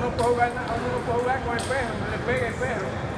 no puedo jugar, uno no puede jugar con el perro, no le pega el perro.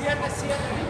7, 7.